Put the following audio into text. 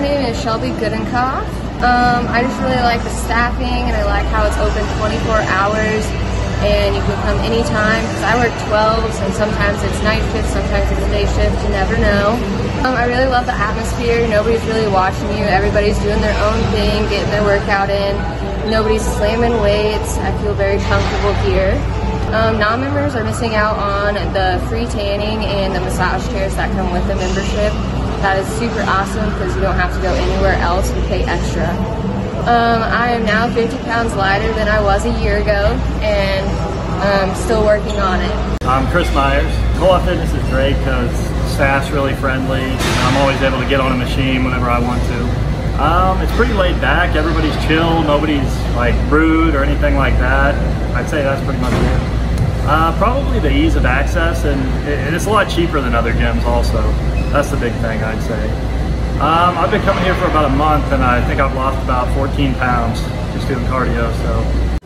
my name is Shelby Goodenkoff. Um, I just really like the staffing and I like how it's open 24 hours and you can come anytime because I work 12s and sometimes it's night shift, sometimes it's day shift, you never know. Um, I really love the atmosphere. Nobody's really watching you. Everybody's doing their own thing, getting their workout in. Nobody's slamming weights. I feel very comfortable here. Um, non-members are missing out on the free tanning and the massage chairs that come with the membership. That is super awesome because you don't have to go anywhere else and pay extra. Um, I am now 50 pounds lighter than I was a year ago and I'm still working on it. I'm Chris Myers. Colaw Fitness is great because staff's really friendly I'm always able to get on a machine whenever I want to. Um, it's pretty laid back. Everybody's chill. Nobody's like rude or anything like that. I'd say that's pretty much it. Uh, probably the ease of access, and, it's a lot cheaper than other gyms also. That's the big thing I'd say. Um, I've been coming here for about a month, and I think I've lost about 14 pounds just doing cardio, so